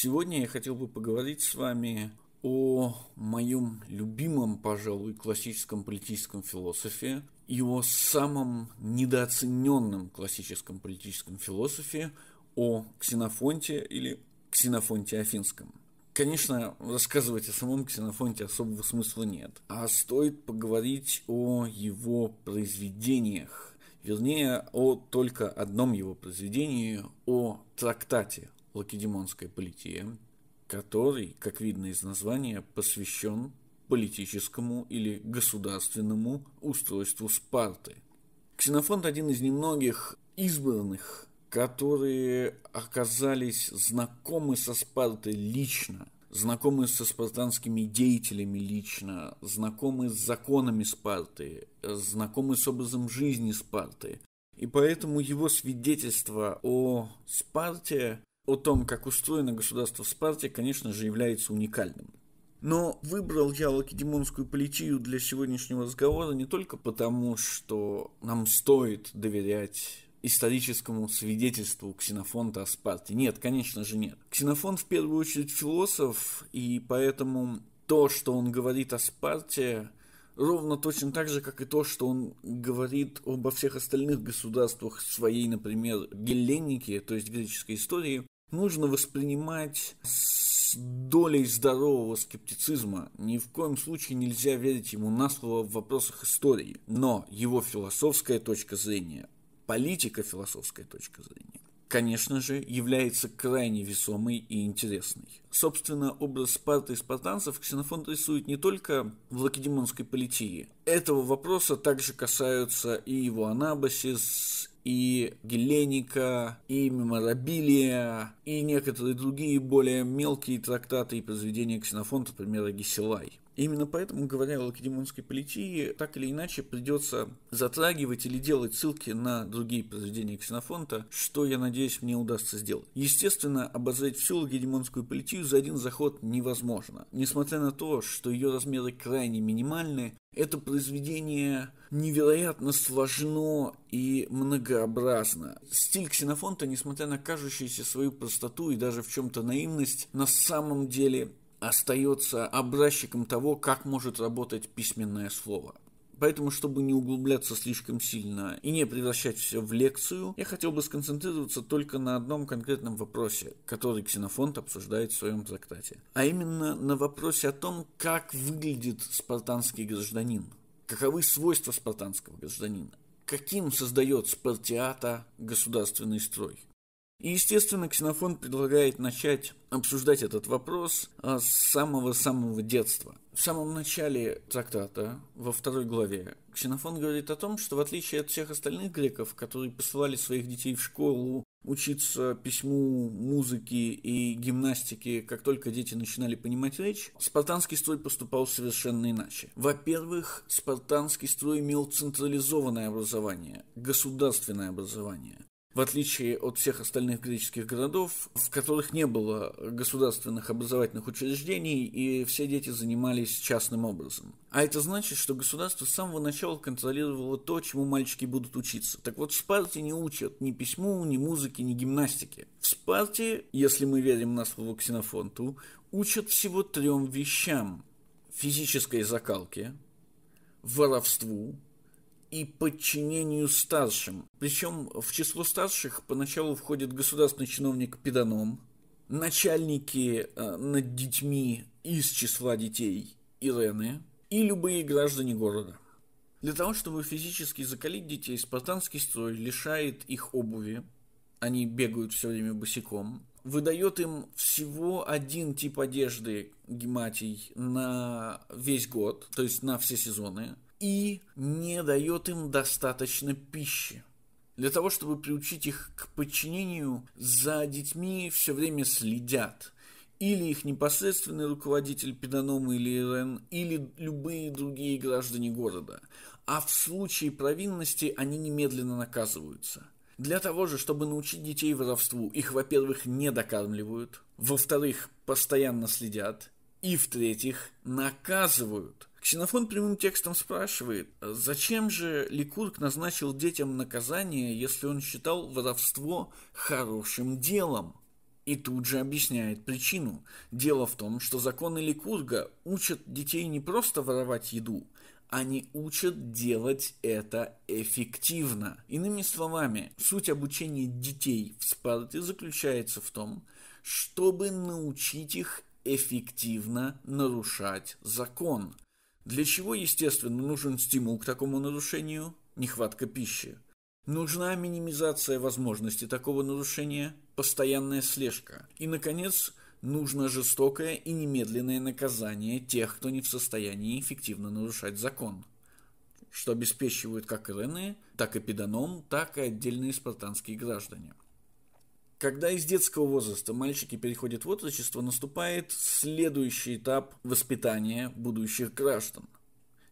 Сегодня я хотел бы поговорить с вами о моем любимом, пожалуй, классическом политическом философе о самом недооцененном классическом политическом философе, о Ксенофонте или Ксенофонте Афинском. Конечно, рассказывать о самом Ксенофонте особого смысла нет, а стоит поговорить о его произведениях, вернее, о только одном его произведении, о трактате Лакедемонская полития, который, как видно из названия, посвящен политическому или государственному устройству Спарты. Ксенофонт один из немногих избранных, которые оказались знакомы со Спартой лично, знакомы со спартанскими деятелями лично, знакомы с законами Спарты, знакомы с образом жизни Спарты. И поэтому его свидетельство о Спарте о том, как устроено государство Спарте, конечно же, является уникальным. Но выбрал я лакедемонскую политию для сегодняшнего разговора не только потому, что нам стоит доверять историческому свидетельству Ксенофонта о Спарте. Нет, конечно же нет. Ксенофонт в первую очередь философ, и поэтому то, что он говорит о Спарте, ровно точно так же, как и то, что он говорит обо всех остальных государствах своей, например, гелленики, то есть греческой истории, нужно воспринимать с долей здорового скептицизма. Ни в коем случае нельзя верить ему на слово в вопросах истории. Но его философская точка зрения, политико-философская точка зрения, конечно же, является крайне весомой и интересной. Собственно, образ Спарты и спартанцев Ксенофон рисует не только в лакедемонской политии. Этого вопроса также касаются и его Анабасис, и Геленика, и Меморабилия, и некоторые другие более мелкие трактаты и произведения Ксенофонта, например, Гесилай. Именно поэтому, говоря о лакедемонской политии, так или иначе придется затрагивать или делать ссылки на другие произведения Ксенофонта, что, я надеюсь, мне удастся сделать. Естественно, обозреть всю лакедемонскую политию за один заход невозможно. Несмотря на то, что ее размеры крайне минимальны, это произведение невероятно сложно и многообразно. Стиль Ксенофонта, несмотря на кажущуюся свою простоту и даже в чем-то наивность, на самом деле остается образчиком того, как может работать письменное слово. Поэтому, чтобы не углубляться слишком сильно и не превращать все в лекцию, я хотел бы сконцентрироваться только на одном конкретном вопросе, который Ксенофонт обсуждает в своем трактате. А именно на вопросе о том, как выглядит спартанский гражданин. Каковы свойства спартанского гражданина? Каким создает спартиата государственный строй? И, естественно, Ксенофон предлагает начать обсуждать этот вопрос а, с самого-самого детства. В самом начале трактата, во второй главе, Ксенофон говорит о том, что в отличие от всех остальных греков, которые посылали своих детей в школу учиться письму, музыке и гимнастике, как только дети начинали понимать речь, спартанский строй поступал совершенно иначе. Во-первых, спартанский строй имел централизованное образование, государственное образование в отличие от всех остальных греческих городов, в которых не было государственных образовательных учреждений, и все дети занимались частным образом. А это значит, что государство с самого начала контролировало то, чему мальчики будут учиться. Так вот, в Спарте не учат ни письму, ни музыке, ни гимнастике. В Спарте, если мы верим на слово Ксенофонту, учат всего трем вещам. Физической закалке, воровству и подчинению старшим. Причем в число старших поначалу входит государственный чиновник педаном, начальники э, над детьми из числа детей Ирены и любые граждане города. Для того, чтобы физически закалить детей, спартанский строй лишает их обуви, они бегают все время босиком, выдает им всего один тип одежды гематий на весь год, то есть на все сезоны – и не дает им достаточно пищи. Для того, чтобы приучить их к подчинению, за детьми все время следят. Или их непосредственный руководитель Педанома или Ирен, или любые другие граждане города. А в случае провинности они немедленно наказываются. Для того же, чтобы научить детей воровству, их, во-первых, не докармливают, во-вторых, постоянно следят, и, в-третьих, наказывают. Ксенофон прямым текстом спрашивает, зачем же Ликург назначил детям наказание, если он считал воровство хорошим делом? И тут же объясняет причину. Дело в том, что законы Ликурга учат детей не просто воровать еду, они учат делать это эффективно. Иными словами, суть обучения детей в Спарте заключается в том, чтобы научить их эффективно нарушать закон. Для чего, естественно, нужен стимул к такому нарушению? Нехватка пищи. Нужна минимизация возможности такого нарушения, постоянная слежка. И, наконец, нужно жестокое и немедленное наказание тех, кто не в состоянии эффективно нарушать закон, что обеспечивают как Ирены, так и Педаном, так и отдельные спартанские граждане. Когда из детского возраста мальчики переходят в отрочество, наступает следующий этап воспитания будущих граждан.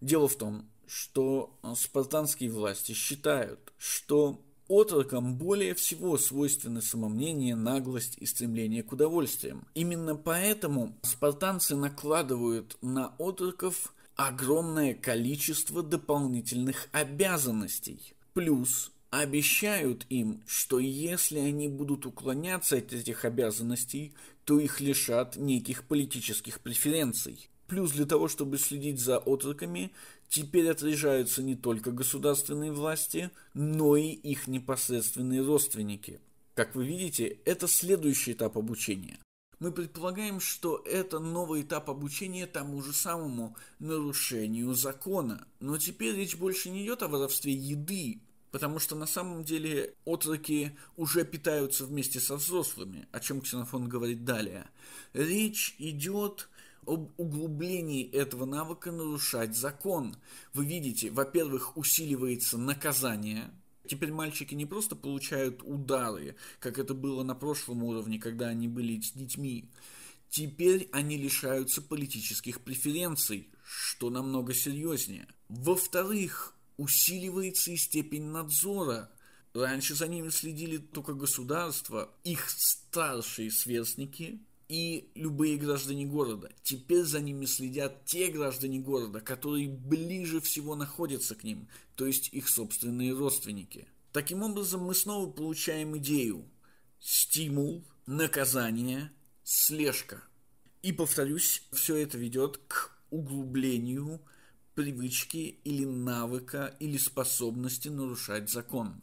Дело в том, что спартанские власти считают, что Отрокам более всего свойственны самомнение, наглость и стремление к удовольствиям. Именно поэтому спартанцы накладывают на отроков огромное количество дополнительных обязанностей. Плюс обещают им, что если они будут уклоняться от этих обязанностей, то их лишат неких политических преференций. Плюс для того, чтобы следить за отроками, теперь отряжаются не только государственные власти, но и их непосредственные родственники. Как вы видите, это следующий этап обучения. Мы предполагаем, что это новый этап обучения тому же самому нарушению закона. Но теперь речь больше не идет о воровстве еды, потому что на самом деле отроки уже питаются вместе со взрослыми, о чем Ксенофон говорит далее. Речь идет об углублении этого навыка нарушать закон. Вы видите, во-первых, усиливается наказание. Теперь мальчики не просто получают удары, как это было на прошлом уровне, когда они были с детьми. Теперь они лишаются политических преференций, что намного серьезнее. Во-вторых, усиливается и степень надзора. Раньше за ними следили только государство, их старшие сверстники – и любые граждане города. Теперь за ними следят те граждане города, которые ближе всего находятся к ним, то есть их собственные родственники. Таким образом, мы снова получаем идею. Стимул, наказание, слежка. И, повторюсь, все это ведет к углублению привычки или навыка или способности нарушать закон.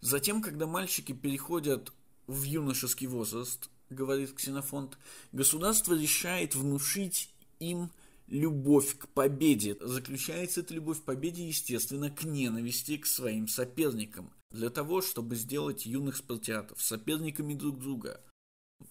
Затем, когда мальчики переходят в юношеский возраст, говорит Ксенофонт, государство решает внушить им любовь к победе. Заключается эта любовь к победе, естественно, к ненависти к своим соперникам. Для того, чтобы сделать юных спартиатов соперниками друг друга.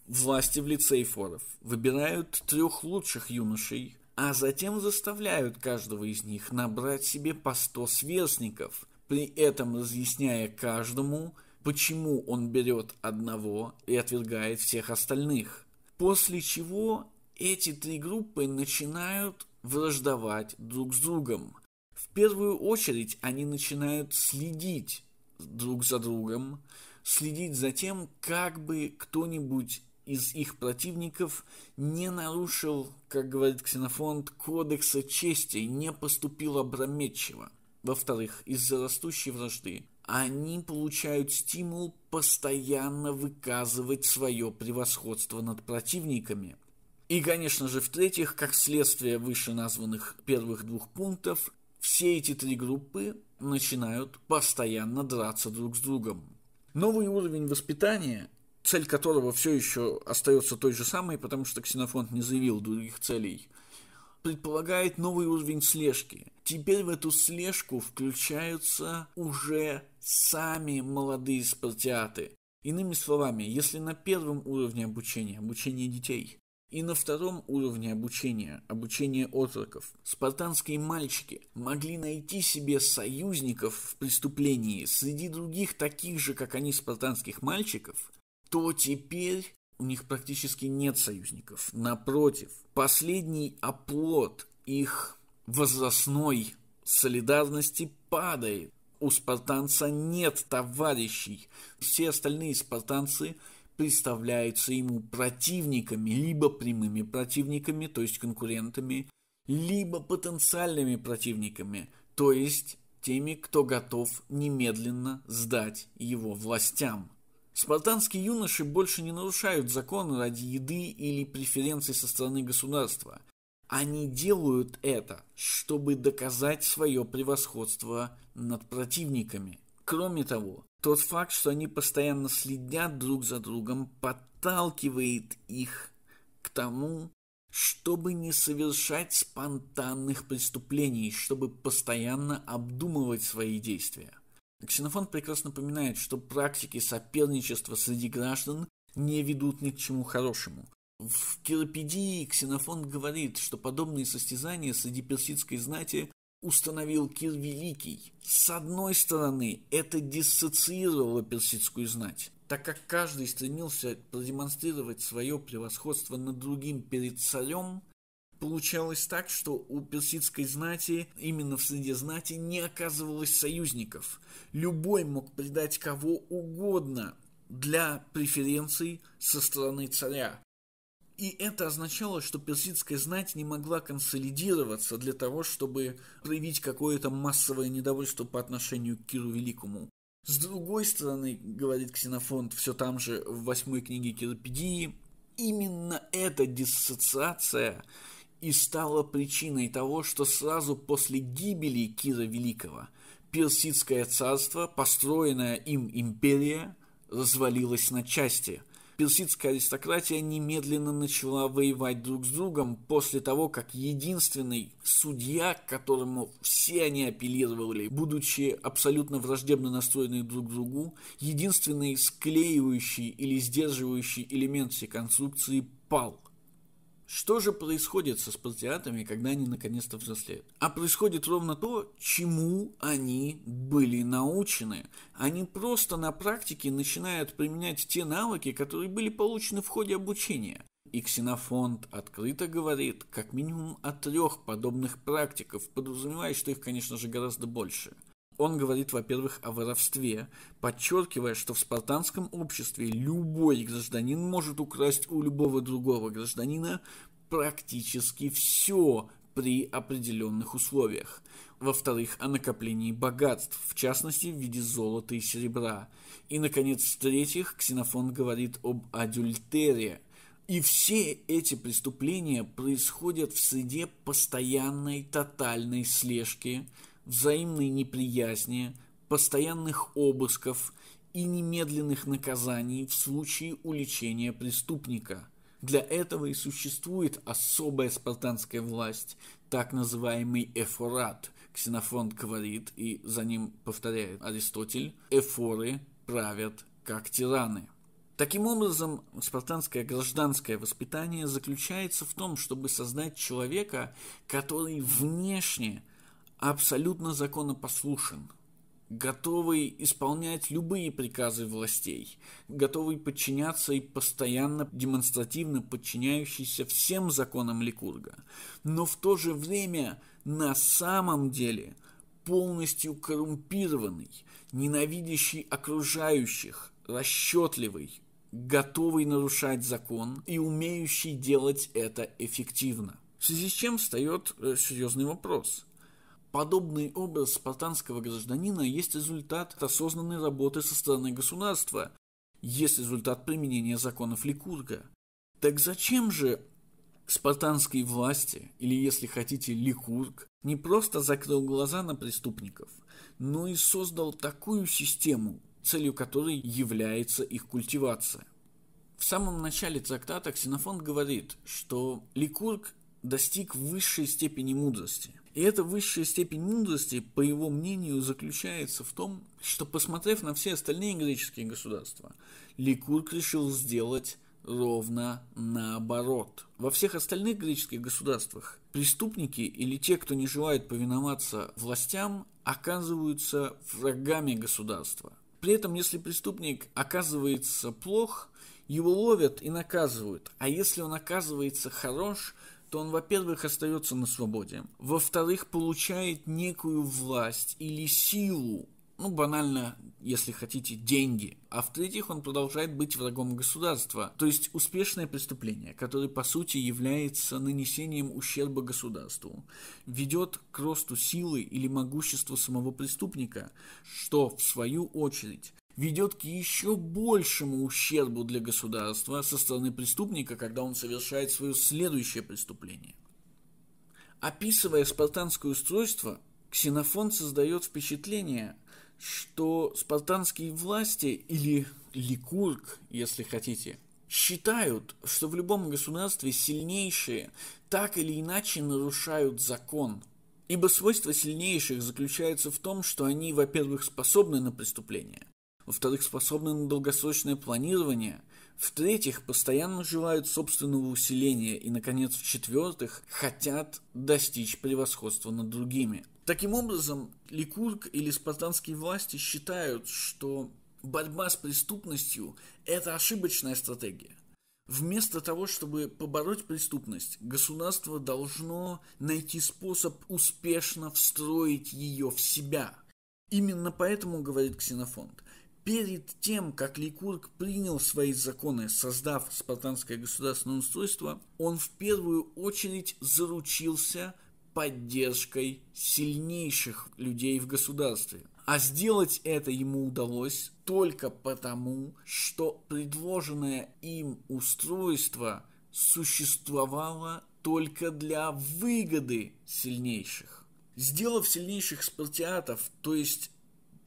Власти в лице Эйфоров выбирают трех лучших юношей, а затем заставляют каждого из них набрать себе по сто сверстников, при этом разъясняя каждому – почему он берет одного и отвергает всех остальных. После чего эти три группы начинают враждовать друг с другом. В первую очередь они начинают следить друг за другом, следить за тем, как бы кто-нибудь из их противников не нарушил, как говорит Ксенофонт, кодекса чести, не поступил опрометчиво. Во-вторых, из-за растущей вражды они получают стимул постоянно выказывать свое превосходство над противниками. И, конечно же, в-третьих, как следствие вышеназванных первых двух пунктов, все эти три группы начинают постоянно драться друг с другом. Новый уровень воспитания, цель которого все еще остается той же самой, потому что Ксенофонт не заявил других целей – предполагает новый уровень слежки. Теперь в эту слежку включаются уже сами молодые спартиаты. Иными словами, если на первом уровне обучения, обучение детей, и на втором уровне обучения, обучение отроков, спартанские мальчики могли найти себе союзников в преступлении среди других таких же, как они, спартанских мальчиков, то теперь у них практически нет союзников. Напротив, последний оплот их возрастной солидарности падает. У спартанца нет товарищей. Все остальные спартанцы представляются ему противниками, либо прямыми противниками, то есть конкурентами, либо потенциальными противниками, то есть теми, кто готов немедленно сдать его властям. Спартанские юноши больше не нарушают законы ради еды или преференций со стороны государства. Они делают это, чтобы доказать свое превосходство над противниками. Кроме того, тот факт, что они постоянно следят друг за другом, подталкивает их к тому, чтобы не совершать спонтанных преступлений, чтобы постоянно обдумывать свои действия. Ксенофон прекрасно напоминает, что практики соперничества среди граждан не ведут ни к чему хорошему. В Киропедии Ксенофон говорит, что подобные состязания среди персидской знати установил Кир Великий. С одной стороны, это диссоциировало персидскую знать, так как каждый стремился продемонстрировать свое превосходство над другим перед царем, получалось так, что у персидской знати, именно в среде знати, не оказывалось союзников. Любой мог предать кого угодно для преференций со стороны царя. И это означало, что персидская знать не могла консолидироваться для того, чтобы проявить какое-то массовое недовольство по отношению к Киру Великому. С другой стороны, говорит Ксенофонт все там же в восьмой книге Киропедии, именно эта диссоциация и стала причиной того, что сразу после гибели Кира Великого Персидское царство, построенная им империя, развалилось на части. Персидская аристократия немедленно начала воевать друг с другом после того, как единственный судья, к которому все они апеллировали, будучи абсолютно враждебно настроены друг к другу, единственный склеивающий или сдерживающий элемент всей конструкции пал – что же происходит со спартиатами, когда они наконец-то взрослеют? А происходит ровно то, чему они были научены. Они просто на практике начинают применять те навыки, которые были получены в ходе обучения. И Ксенофонт открыто говорит как минимум о трех подобных практиках, подразумевая, что их, конечно же, гораздо больше. Он говорит, во-первых, о воровстве, подчеркивая, что в спартанском обществе любой гражданин может украсть у любого другого гражданина практически все при определенных условиях. Во-вторых, о накоплении богатств, в частности в виде золота и серебра. И, наконец, в-третьих, Ксенофон говорит об адюльтере. И все эти преступления происходят в среде постоянной тотальной слежки – взаимной неприязни, постоянных обысков и немедленных наказаний в случае уличения преступника. Для этого и существует особая спартанская власть, так называемый эфорат. Ксенофонт говорит, и за ним повторяет Аристотель, эфоры правят как тираны. Таким образом, спартанское гражданское воспитание заключается в том, чтобы создать человека, который внешне абсолютно законопослушен, готовый исполнять любые приказы властей, готовый подчиняться и постоянно демонстративно подчиняющийся всем законам Ликурга, но в то же время на самом деле полностью коррумпированный, ненавидящий окружающих, расчетливый, готовый нарушать закон и умеющий делать это эффективно. В связи с чем встает э, серьезный вопрос – Подобный образ спартанского гражданина есть результат осознанной работы со стороны государства, есть результат применения законов Ликурга. Так зачем же спартанской власти, или если хотите Ликург, не просто закрыл глаза на преступников, но и создал такую систему, целью которой является их культивация? В самом начале трактата Ксенофонт говорит, что Ликург достиг высшей степени мудрости. И эта высшая степень мудрости, по его мнению, заключается в том, что, посмотрев на все остальные греческие государства, Ликург решил сделать ровно наоборот. Во всех остальных греческих государствах преступники или те, кто не желает повиноваться властям, оказываются врагами государства. При этом, если преступник оказывается плох, его ловят и наказывают. А если он оказывается хорош, то он, во-первых, остается на свободе, во-вторых, получает некую власть или силу, ну, банально, если хотите, деньги. А в-третьих, он продолжает быть врагом государства. То есть успешное преступление, которое по сути является нанесением ущерба государству, ведет к росту силы или могущества самого преступника, что в свою очередь ведет к еще большему ущербу для государства со стороны преступника, когда он совершает свое следующее преступление. Описывая спартанское устройство, Ксенофон создает впечатление, что спартанские власти или Ликург, если хотите, считают, что в любом государстве сильнейшие так или иначе нарушают закон. Ибо свойство сильнейших заключается в том, что они, во-первых, способны на преступление, во-вторых, способны на долгосрочное планирование, в-третьих, постоянно желают собственного усиления и, наконец, в-четвертых, хотят достичь превосходства над другими. Таким образом, Ликург или спартанские власти считают, что борьба с преступностью – это ошибочная стратегия. Вместо того, чтобы побороть преступность, государство должно найти способ успешно встроить ее в себя. Именно поэтому, говорит Ксенофонт, перед тем, как Ликург принял свои законы, создав спартанское государственное устройство, он в первую очередь заручился поддержкой сильнейших людей в государстве. А сделать это ему удалось только потому, что предложенное им устройство существовало только для выгоды сильнейших. Сделав сильнейших спартиатов, то есть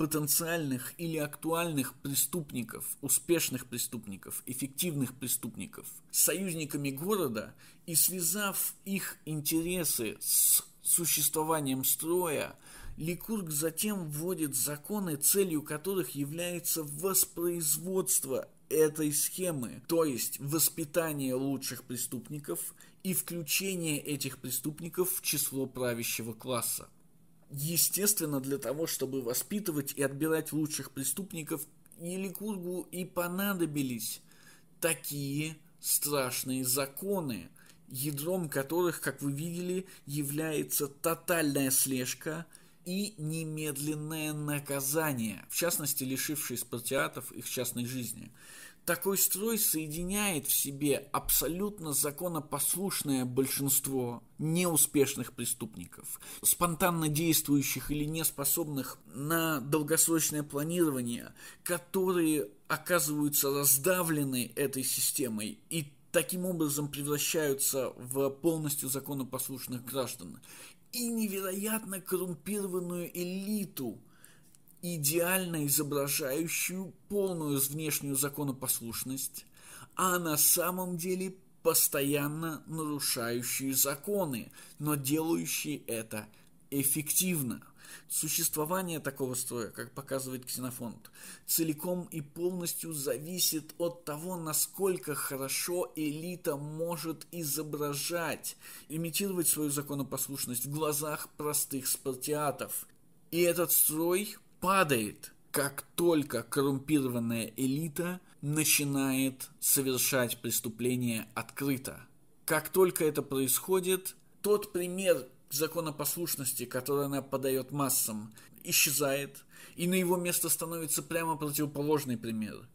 потенциальных или актуальных преступников, успешных преступников, эффективных преступников союзниками города и связав их интересы с существованием строя, Ликург затем вводит законы, целью которых является воспроизводство этой схемы, то есть воспитание лучших преступников и включение этих преступников в число правящего класса. Естественно, для того, чтобы воспитывать и отбирать лучших преступников, Еликургу и понадобились такие страшные законы, ядром которых, как вы видели, является тотальная слежка – и немедленное наказание, в частности лишившие спартиатов их частной жизни. Такой строй соединяет в себе абсолютно законопослушное большинство неуспешных преступников, спонтанно действующих или неспособных на долгосрочное планирование, которые оказываются раздавлены этой системой и таким образом превращаются в полностью законопослушных граждан. И невероятно коррумпированную элиту, идеально изображающую полную внешнюю законопослушность, а на самом деле постоянно нарушающие законы, но делающие это эффективно. Существование такого строя, как показывает Ксенофонт, целиком и полностью зависит от того, насколько хорошо элита может изображать, имитировать свою законопослушность в глазах простых спартиатов. И этот строй падает, как только коррумпированная элита начинает совершать преступления открыто. Как только это происходит, тот пример законопослушности, который она подает массам, исчезает, и на его место становится прямо противоположный пример.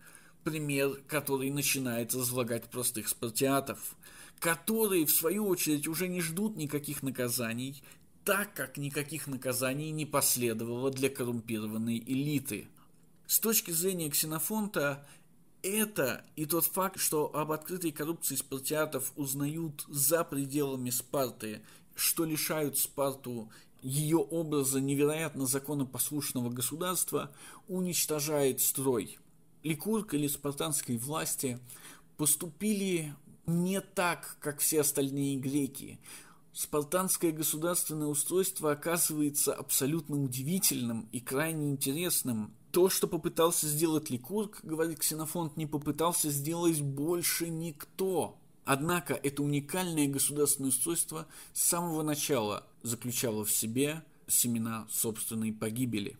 Пример, который начинает разлагать простых спартиатов, которые, в свою очередь, уже не ждут никаких наказаний, так как никаких наказаний не последовало для коррумпированной элиты. С точки зрения Ксенофонта, это и тот факт, что об открытой коррупции спартиатов узнают за пределами Спарты что лишают Спарту ее образа невероятно законопослушного государства, уничтожает строй. Ликург или спартанской власти поступили не так, как все остальные греки. Спартанское государственное устройство оказывается абсолютно удивительным и крайне интересным. То, что попытался сделать Ликург, говорит Ксенофонт, не попытался сделать больше никто. Однако это уникальное государственное устройство с самого начала заключало в себе семена собственной погибели.